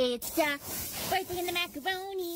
It's the birthday in the macaroni.